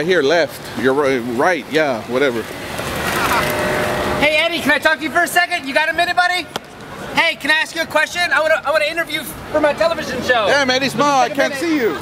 Right here, left. You're right, right, yeah, whatever. Hey Eddie, can I talk to you for a second? You got a minute, buddy? Hey, can I ask you a question? I want to I interview for my television show. Damn, Eddie Small, I can't see you.